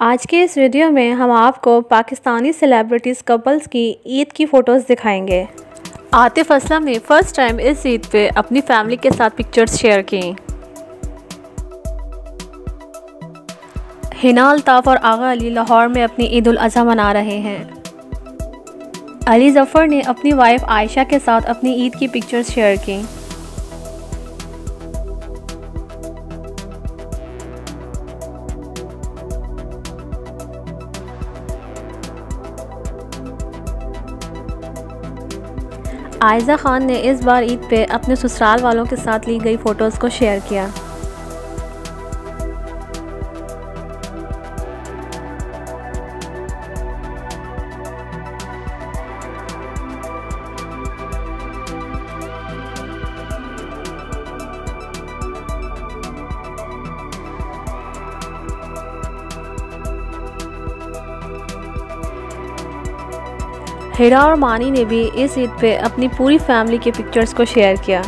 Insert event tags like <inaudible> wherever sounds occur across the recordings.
आज के इस वीडियो में हम आपको पाकिस्तानी सेलिब्रिटीज़ कपल्स की ईद की फ़ोटोज़ दिखाएँगे। आतिफ असलम ने फ़र्स्ट टाइम इस ईद पे अपनी फैमिली के साथ पिक्चर्स शेयर की। हिना अल्ताफ़ और आगा अली लाहौर में अपनी ईद उल अज़हा मना रहे हैं। अली ज़फ़र ने अपनी वाइफ आयशा के साथ अपनी ईद की पिक्चर्स शेयर की। आयज़ा ख़ान ने इस बार ईद पे अपने ससुराल वालों के साथ ली गई फ़ोटोज़ को शेयर किया। हिरा और मानी ने भी इस ईद पे अपनी पूरी फैमिली के पिक्चर्स को शेयर किया।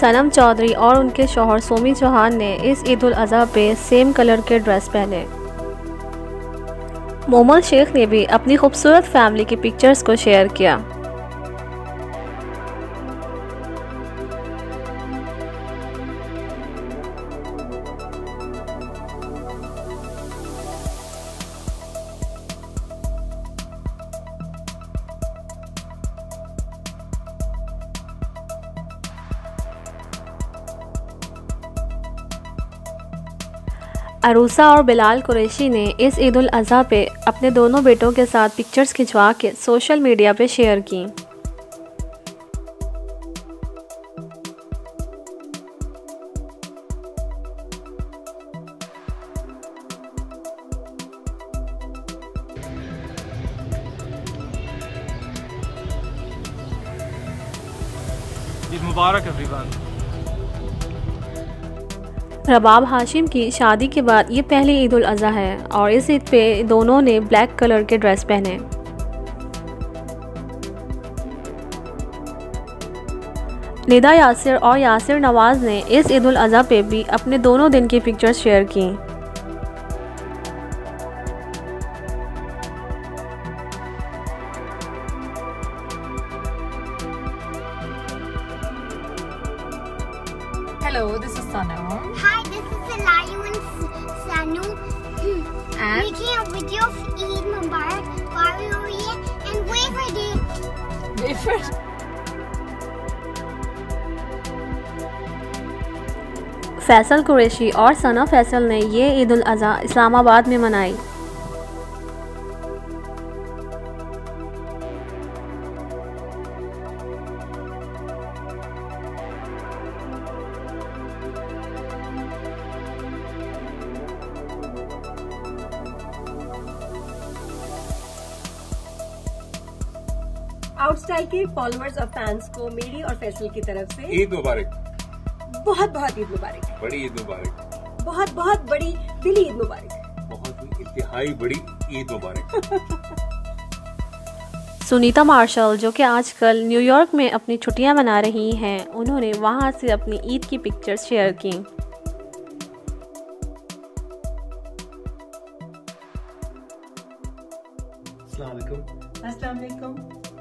सनम चौधरी और उनके शोहर सोमी चौहान ने इस ईद उल अज़हा पे सेम कलर के ड्रेस पहने। मोमल शेख ने भी अपनी खूबसूरत फैमिली के पिक्चर्स को शेयर किया। अरूसा और बिलाल कुरैशी ने इस ईद उल पे अपने दोनों बेटों के साथ पिक्चर्स खिंचवा के सोशल मीडिया पे शेयर की। मुबारक एवरीवन रबाब हाशिम की शादी के बाद ये पहली ईद अज़हा है और इस ईद पे दोनों ने ब्लैक कलर के ड्रेस पहने। निदा यासिर और यासिर नवाज़ ने इस ईद उल पे भी अपने दोनों दिन की पिक्चर्स शेयर की। Hello, this is Sanam. Hi, this is Elayu and Sanu. And Making a video of Eid Mubarak, Wario and Waver Day. Wafer. Faisal Qureshi और सना फैसल ने ये ईद उल अज़हा इस्लामाबाद में मनाई आउटस्टाइल के फॉलोअर्स और फैंस को मेरी और फैसल की तरफ़ से ईद मुबारक। बहुत बहुत ईद मुबारक। बड़ी ईद मुबारक। बहुत बहुत बड़ी दिली ईद मुबारक। बहुत ही इंतहाई बड़ी ईद मुबारक। <laughs> सुनीता मार्शल जो कि आजकल न्यूयॉर्क में अपनी छुट्टियाँ मना रही हैं उन्होंने वहाँ से अपनी ईद की पिक्चर्स शेयर की। अस्सलाम वालेकुम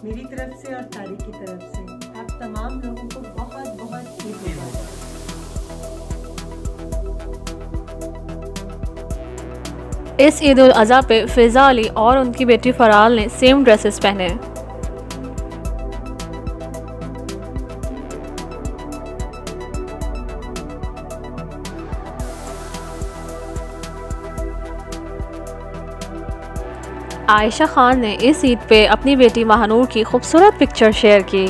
मेरी तरफ़ से और तारिक की तरफ़ से आप तमाम लोगों को बहुत बहुत ईद मुबारक। इस ईद उल अज़ा पे फिज़ा अली और उनकी बेटी फराल ने सेम ड्रेसेस पहने आयशा खान ने इस ईद पे अपनी बेटी महानूर की खूबसूरत पिक्चर शेयर की।